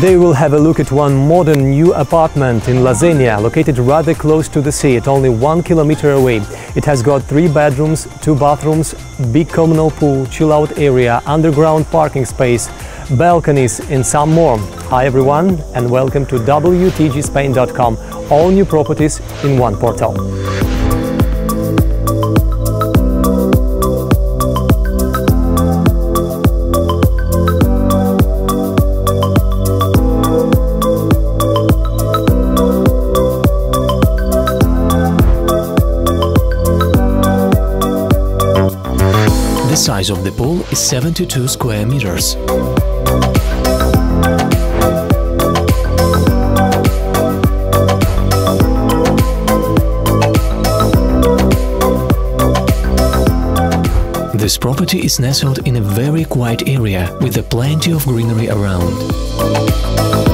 Today we'll have a look at one modern new apartment in La Zenia, located rather close to the sea, at only one kilometer away. It has got three bedrooms, two bathrooms, big communal pool, chill-out area, underground parking space, balconies and some more. Hi everyone and welcome to WTGSpain.com. All new properties in one portal. The size of the pool is 72 square meters. This property is nestled in a very quiet area with a plenty of greenery around.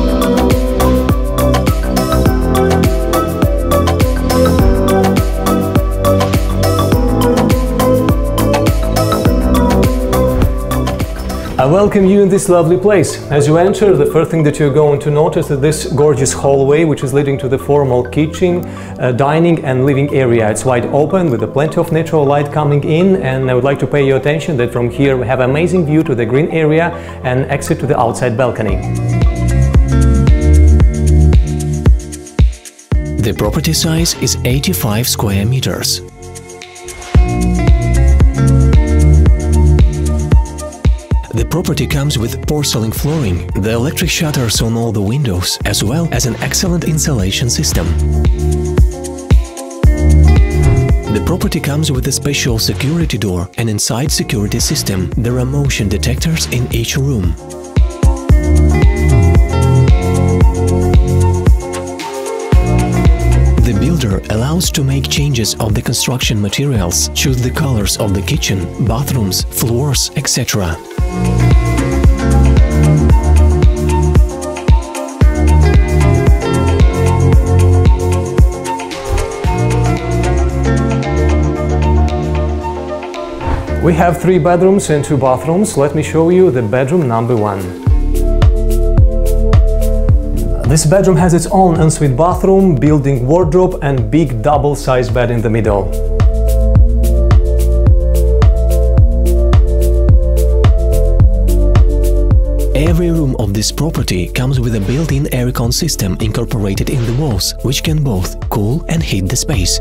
I welcome you in this lovely place. As you enter, the first thing that you're going to notice is this gorgeous hallway, which is leading to the formal kitchen, uh, dining and living area. It's wide open with plenty of natural light coming in and I would like to pay your attention that from here we have amazing view to the green area and exit to the outside balcony. The property size is 85 square meters. The property comes with porcelain flooring, the electric shutters on all the windows, as well as an excellent insulation system. The property comes with a special security door and inside security system. There are motion detectors in each room. The builder allows to make changes of the construction materials, choose the colors of the kitchen, bathrooms, floors, etc. We have three bedrooms and two bathrooms. Let me show you the bedroom number one. This bedroom has its own ensuite bathroom, built-in wardrobe and big double-sized bed in the middle. Every room of this property comes with a built-in aircon system incorporated in the walls, which can both cool and heat the space.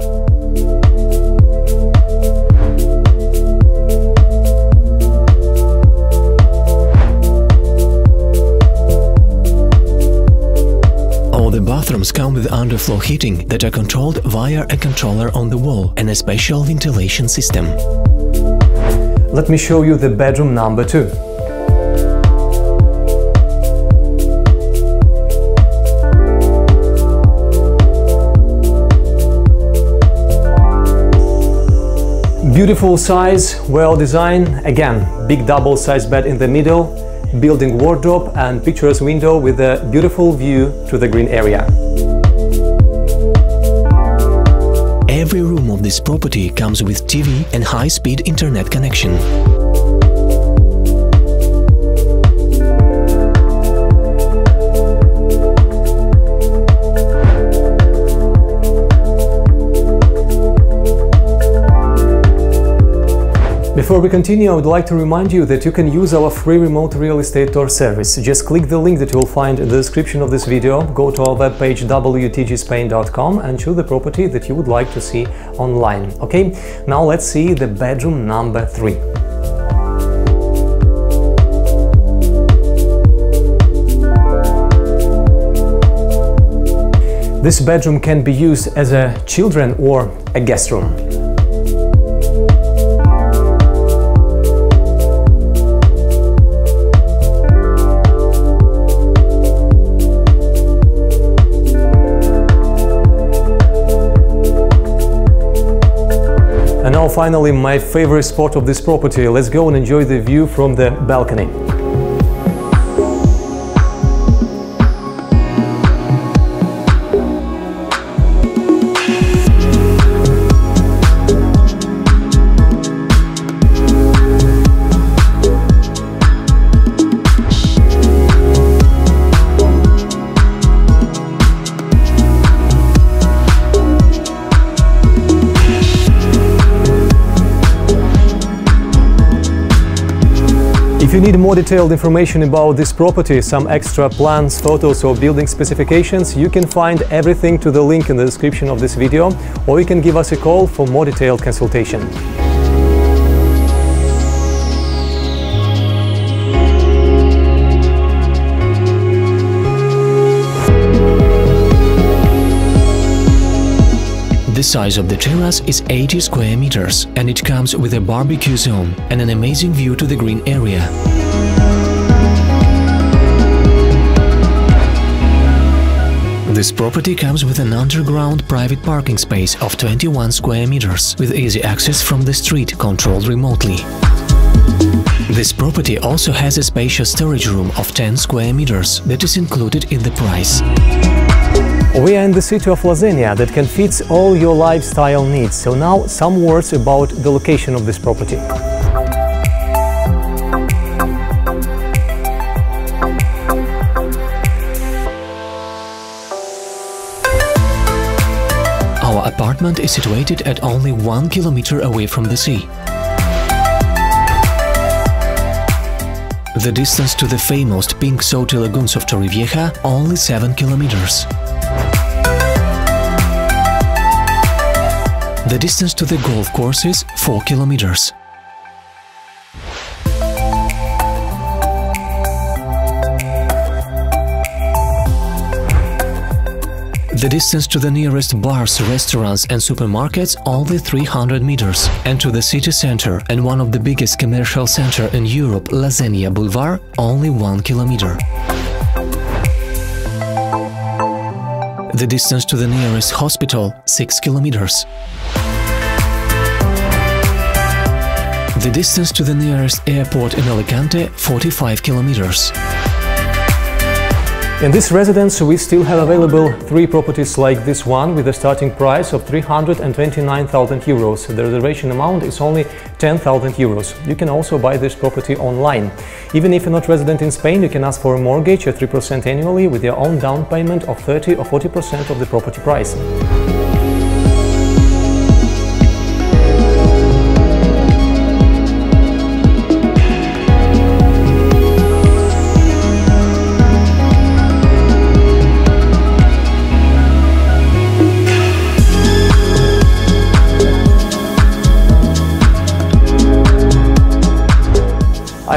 All the bathrooms come with underfloor heating that are controlled via a controller on the wall and a special ventilation system. Let me show you the bedroom number two. Beautiful size, well designed. Again, big double size bed in the middle, built-in wardrobe and picturesque window with a beautiful view to the green area. Every room of this property comes with TV and high-speed internet connection. Before we continue, I would like to remind you that you can use our free remote real estate tour service. Just click the link that you will find in the description of this video, go to our webpage wtgspain.com and choose the property that you would like to see online. Okay, now let's see the bedroom number three. This bedroom can be used as a children or a guest room. Finally my favorite spot of this property. Let's go and enjoy the view from the balcony. You need more detailed information about this property, some extra plans, photos or building specifications, you can find everything to the link in the description of this video or you can give us a call for more detailed consultation. The size of the terrace is 80 square meters and it comes with a barbecue zone and an amazing view to the green area. This property comes with an underground private parking space of 21 square meters with easy access from the street controlled remotely. This property also has a spacious storage room of 10 square meters that is included in the price. We are in the city of La Zenia that can fit all your lifestyle needs. So now some words about the location of this property. Our apartment is situated at only one kilometer away from the sea. The distance to the famous pink salty lagoons of Torrevieja only 7 kilometers. The distance to the golf course is 4 kilometers. The distance to the nearest bars, restaurants and supermarkets only 300 meters, and to the city center and one of the biggest commercial center in Europe, La Zenia Boulevard, only 1 kilometer. The distance to the nearest hospital, 6 kilometers. The distance to the nearest airport in Alicante, 45 kilometers. In this residence, we still have available three properties like this one with a starting price of 329,000 euros. The reservation amount is only 10,000 euros. You can also buy this property online. Even if you're not resident in Spain, you can ask for a mortgage at 3% annually with your own down payment of 30 or 40% of the property price.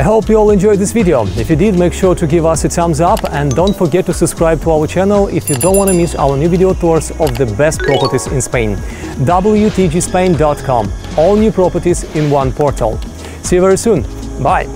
Hope you all enjoyed this video. If you did, make sure to give us a thumbs up and don't forget to subscribe to our channel if you don't want to miss our new video tours of the best properties in Spain. WTGSpain.com. All new properties in one portal. See you very soon. Bye.